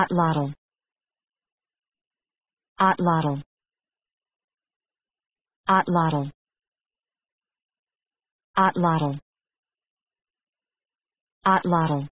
Atlatl. Atlatl. Atlatl. Atlatl. Atlatl.